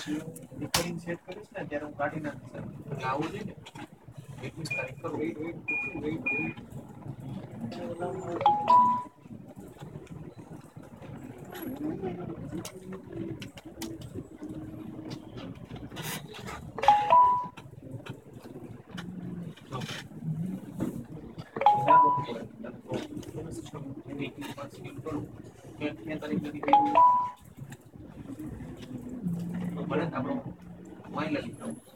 પછી હું repairing set કરીશ ને ત્યારે હું કાઢી નાખીશ એટલે આવું જોઈએ ને એકવીસ તારીખ કરું 40, bro. Baila, bro.